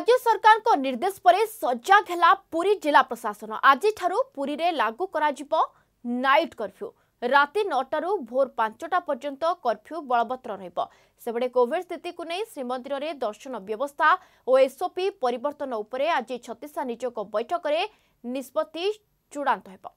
ରାଜ୍ୟ ସରକାରଙ୍କ ନିର୍ଦ୍ଦେଶ ପରେ ସଜାଗ ହେଲା ପୁରୀ ଜିଲ୍ଲା ପ୍ରଶାସନ ଆଜିଠାରୁ ପୁରୀରେ ଲାଗୁ କରାଯିବ ନାଇଟ୍ କର୍ଫ୍ୟୁ ରାତି ନଅଟାରୁ ଭୋର ପାଞ୍ଚଟା ପର୍ଯ୍ୟନ୍ତ କର୍ଫ୍ୟୁ ବଳବତ୍ତର ରହିବ ସେପଟେ କୋଭିଡ୍ ସ୍ଥିତିକୁ ନେଇ ଶ୍ରୀମନ୍ଦିରରେ ଦର୍ଶନ ବ୍ୟବସ୍ଥା ଓ ଏସ୍ଓପି ପରିବର୍ତ୍ତନ ଉପରେ ଆଜି ଛତିଶା ନିଯୋଗ ବୈଠକରେ ନିଷ୍ପତ୍ତି ଚୂଡ଼ାନ୍ତ ହେବ